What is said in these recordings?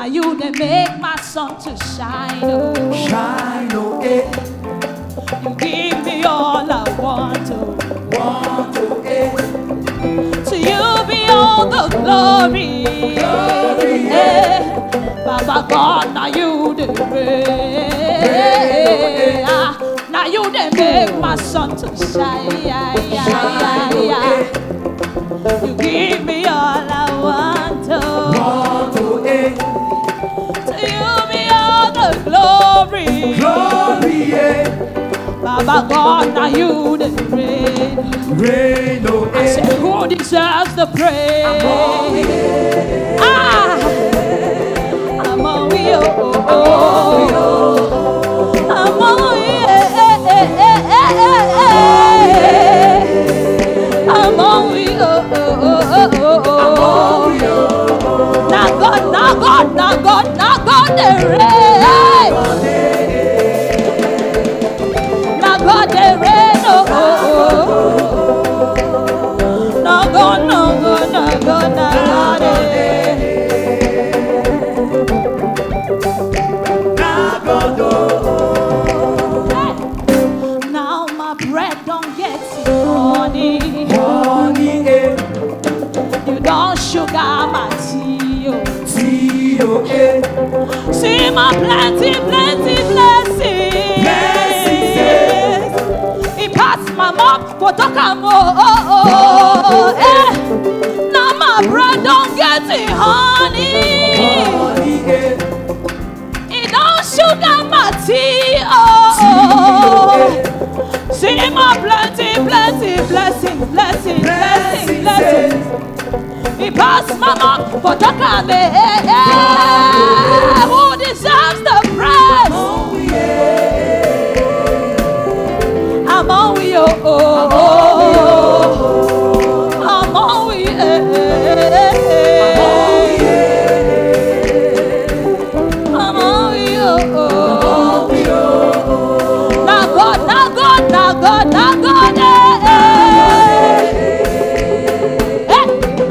Now you they make my sun to shine. Oh. Shine, oh, eh, You give me all I want. Oh. want to, eh, To you be all the glory. Eh, Baba God, now you the reign. Ah, Now you they make my sun to shine. Yeah, yeah, yeah, yeah. the God that you did rain? Reign, I said, who deserves the praise? Ah, I'm on you. I'm on you. I'm on you. Now God, now God, now God, now God, the reign. My don't get it, honey. honey, eh, You don't sugar my tea. oh. tea, oh, eh, See my plenty, plenty blessings. Blessings, He passed my mouth for talk am oh, oh, oh, eh. Now my bread don't get it, honey. honey, eh, He don't sugar my tea. Oh, oh. Give more plenty, plenty, blessing, blessing, blessing, blessing. He passed mama for Jacame. Eh, eh. Who deserves the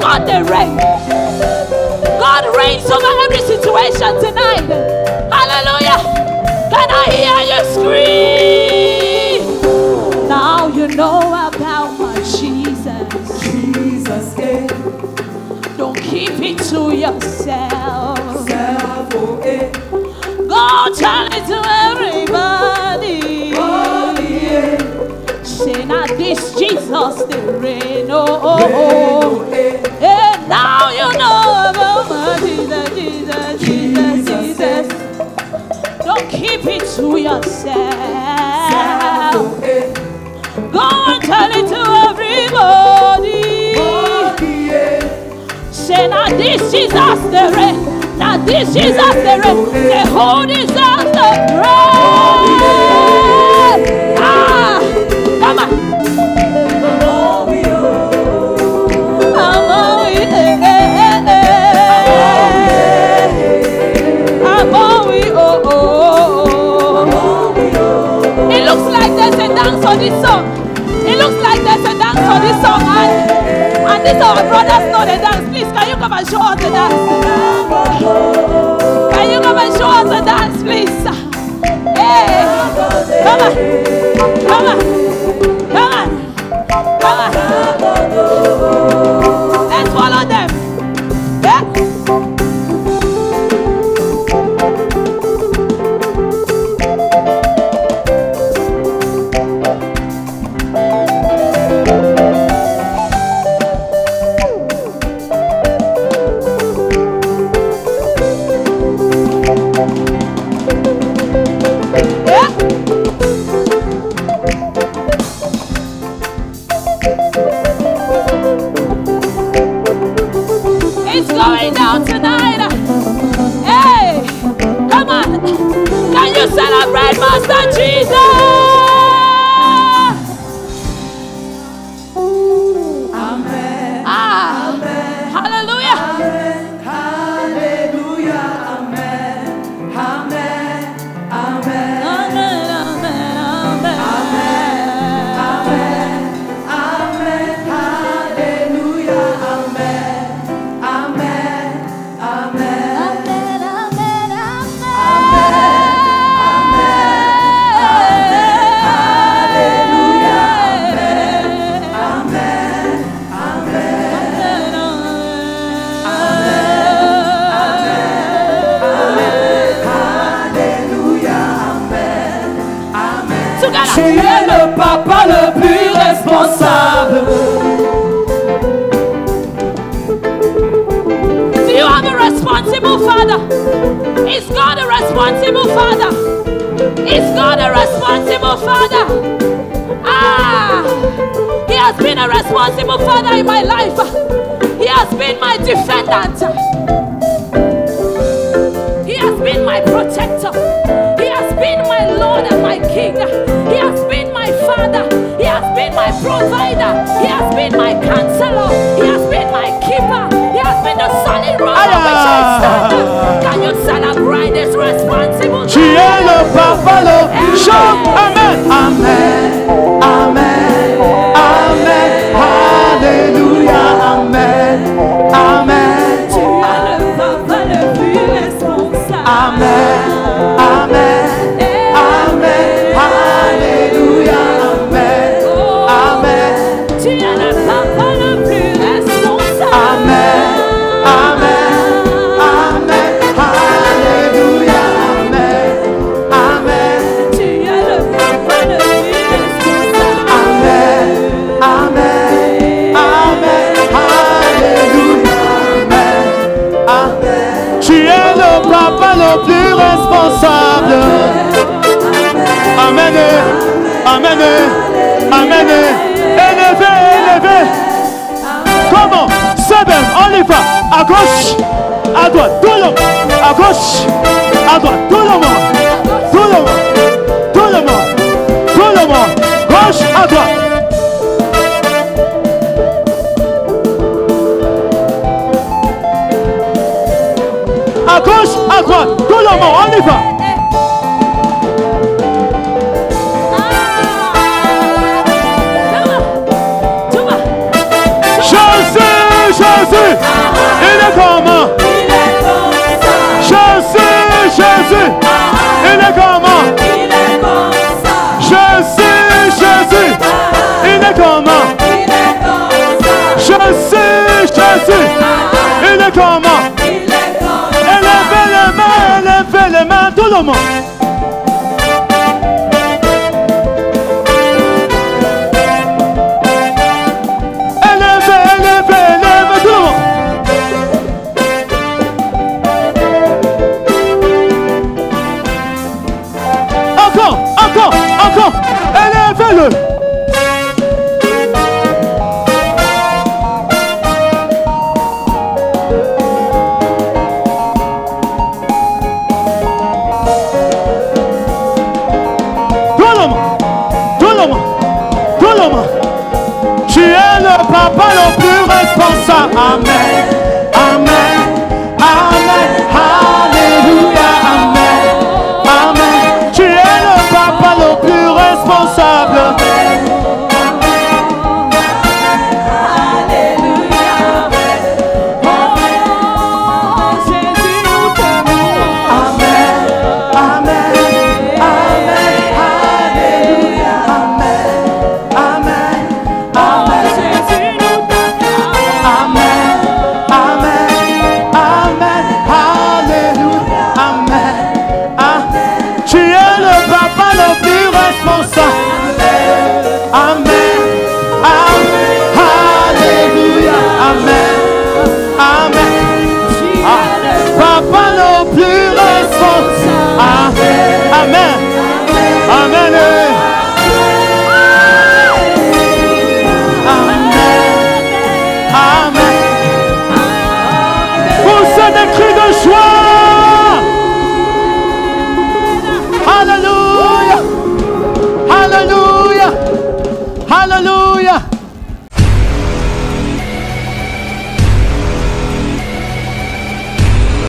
God the reign. God reigns over every situation tonight. Hallelujah. Can I hear you scream? Now you know about my Jesus. Jesus, eh, Don't keep it to yourself. self, oh, eh, Go tell it to everybody. Jesus the reign, Oh, oh, oh. And now you know about Jesus, Jesus, Jesus, Jesus. Don't keep it to yourself. Go and tell it to everybody. Say now this Jesus the reign. Now this Jesus the reign. The whole is us the reign. nova jornada. right now, tonight. Hey, come on. Can you celebrate Master Jesus? Responsable. Do you have a responsible father? Is God a responsible father? Is God a responsible father? Ah, He has been a responsible father in my life. He has been my defendant. He has been my protector. He has been my Lord and my King. He has been my Father. He has been my provider. He has been my counselor. He has been my keeper. He has been the solid rock on which I stand. Can you celebrate this responsible Tu es le responsable. Amen. Amen. Amen. Élevé, élevé. Comment C'est bien, on y va. À gauche, à droite, tout le monde. À gauche, à droite, tout le monde. Tout le monde. Tout le monde. Tout le monde. Gauche, à droite. À gauche, à droite, tout le monde, on y va. Jésus, Jésus, il est comment Jésus, Jésus, il est comment Jésus, Jésus, il est comment Jésus, Jésus, il est comment monde. Encore, encore, encore. Élevez-le. Doloma, Doloma, tu es le papa le plus responsable. Amen.